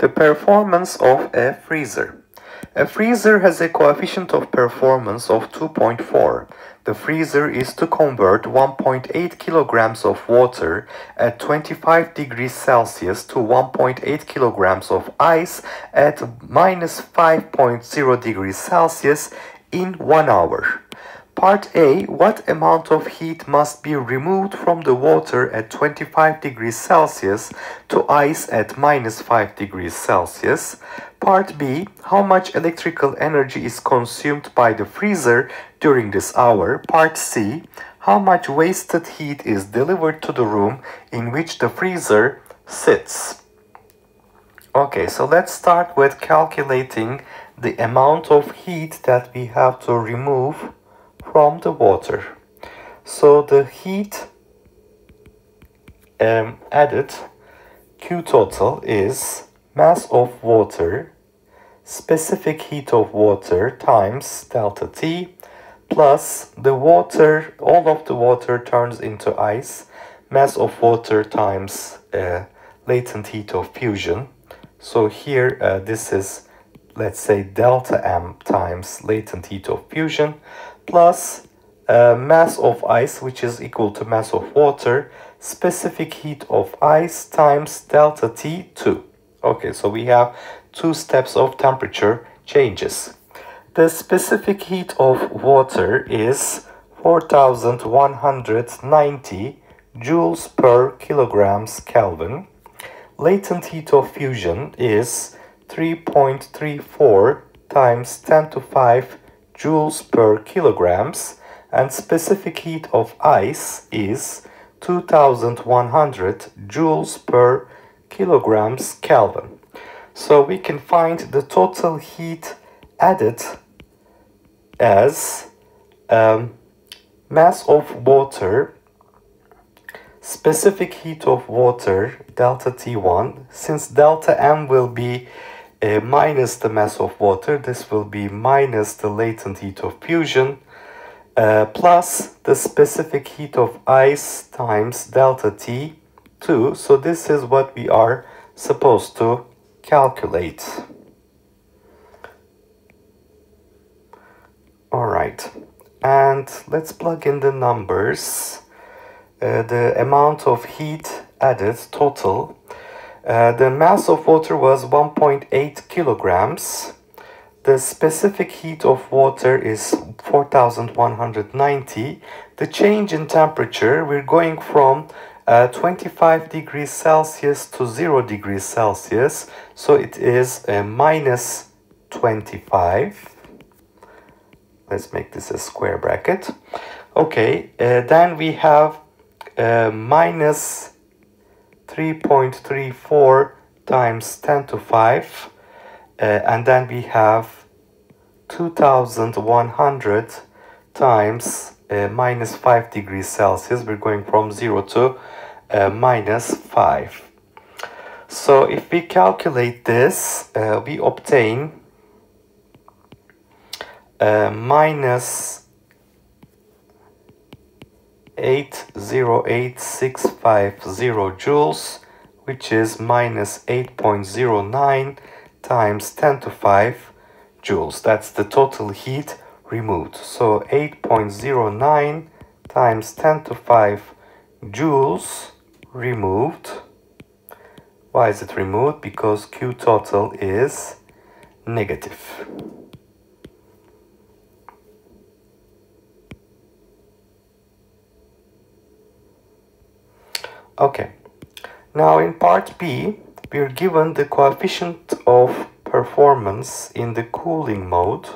The performance of a freezer. A freezer has a coefficient of performance of 2.4. The freezer is to convert 1.8 kilograms of water at 25 degrees Celsius to 1.8 kilograms of ice at minus 5.0 degrees Celsius in one hour. Part A, what amount of heat must be removed from the water at 25 degrees Celsius to ice at minus 5 degrees Celsius? Part B, how much electrical energy is consumed by the freezer during this hour? Part C, how much wasted heat is delivered to the room in which the freezer sits? Okay, so let's start with calculating the amount of heat that we have to remove from the water. So the heat um, added Q total is mass of water, specific heat of water times delta T plus the water, all of the water turns into ice, mass of water times uh, latent heat of fusion. So here uh, this is let's say delta M times latent heat of fusion plus uh, mass of ice which is equal to mass of water specific heat of ice times delta T2. Okay, so we have two steps of temperature changes. The specific heat of water is 4190 joules per kilograms Kelvin. Latent heat of fusion is 3.34 times 10 to 5 joules per kilograms and specific heat of ice is 2100 joules per kilograms Kelvin. So we can find the total heat added as um, mass of water, specific heat of water, delta T1, since delta M will be uh, minus the mass of water, this will be minus the latent heat of fusion, uh, plus the specific heat of ice times delta T 2. So this is what we are supposed to calculate. Alright, and let's plug in the numbers. Uh, the amount of heat added total uh, the mass of water was 1.8 kilograms. The specific heat of water is 4190. The change in temperature, we're going from uh, 25 degrees Celsius to 0 degrees Celsius. So it is a minus 25. Let's make this a square bracket. Okay, uh, then we have uh, minus 3.34 times 10 to 5 uh, and then we have 2100 times uh, minus 5 degrees Celsius. We're going from 0 to uh, minus 5 so if we calculate this uh, we obtain uh, minus 808650 joules, which is minus 8.09 times 10 to 5 joules. That's the total heat removed. So 8.09 times 10 to 5 joules removed. Why is it removed? Because Q total is negative. Okay, now in part B, we are given the coefficient of performance in the cooling mode.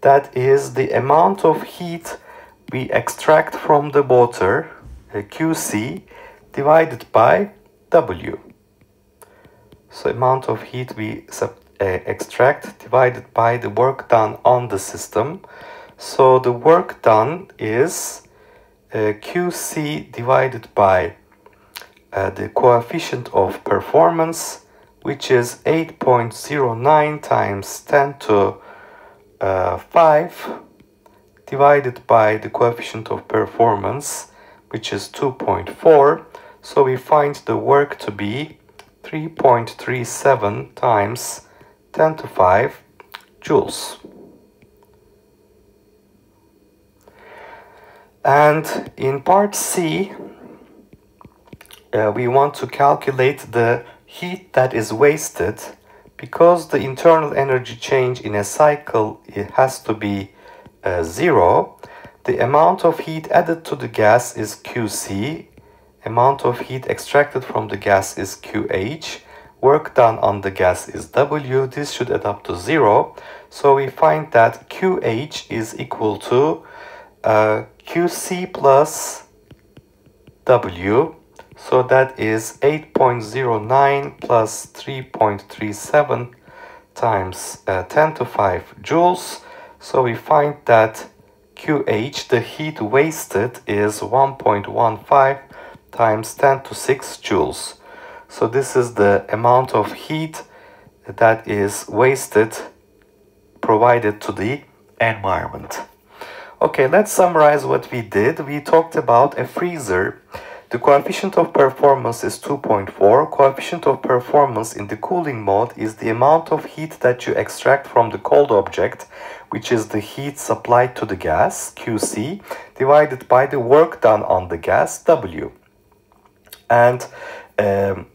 That is the amount of heat we extract from the water, QC, divided by W. So amount of heat we uh, extract divided by the work done on the system. So the work done is uh, QC divided by uh, the coefficient of performance, which is 8.09 times 10 to uh, 5 divided by the coefficient of performance, which is 2.4. So we find the work to be 3.37 times 10 to 5 joules. And in part C, uh, we want to calculate the heat that is wasted because the internal energy change in a cycle it has to be uh, zero. The amount of heat added to the gas is QC amount of heat extracted from the gas is QH work done on the gas is W. This should add up to zero. So we find that QH is equal to uh, QC plus W so that is 8.09 plus 3.37 times uh, 10 to 5 joules. So we find that QH, the heat wasted, is 1.15 times 10 to 6 joules. So this is the amount of heat that is wasted provided to the environment. Okay, let's summarize what we did. We talked about a freezer the coefficient of performance is 2.4. Coefficient of performance in the cooling mode is the amount of heat that you extract from the cold object, which is the heat supplied to the gas, QC, divided by the work done on the gas, W. And um,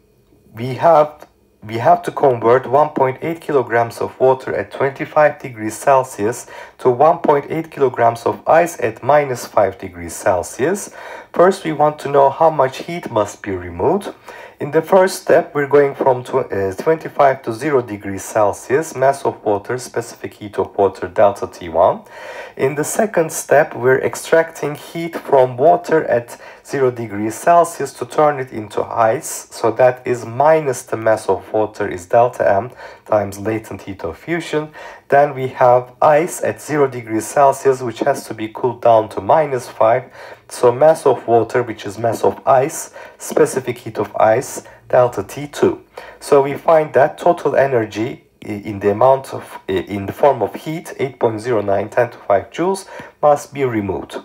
we have we have to convert 1.8 kilograms of water at 25 degrees Celsius to 1.8 kilograms of ice at minus 5 degrees Celsius. First, we want to know how much heat must be removed. In the first step, we're going from uh, 25 to 0 degrees Celsius, mass of water, specific heat of water, delta T1. In the second step, we're extracting heat from water at 0 degrees Celsius to turn it into ice. So that is minus the mass of water is delta M times latent heat of fusion. Then we have ice at 0 degrees Celsius, which has to be cooled down to minus 5. So mass of water, which is mass of ice, specific heat of ice, delta T2. So we find that total energy in the amount of in the form of heat 8.09 10 to 5 joules must be removed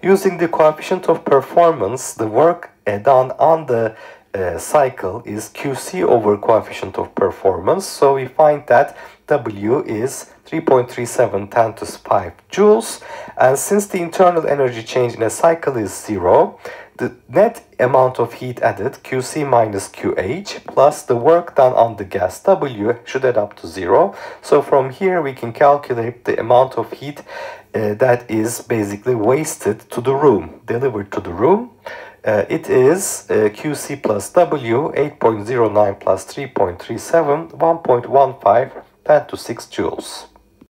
using the coefficient of performance the work uh, done on the uh, cycle is QC over coefficient of performance. So we find that W is 3.37 10 to 5 joules. And since the internal energy change in a cycle is zero, the net amount of heat added, QC minus QH, plus the work done on the gas W should add up to zero. So from here we can calculate the amount of heat uh, that is basically wasted to the room, delivered to the room. Uh, it is uh, QC plus W 8.09 plus 3.37, 1.15, 10 to 6 joules.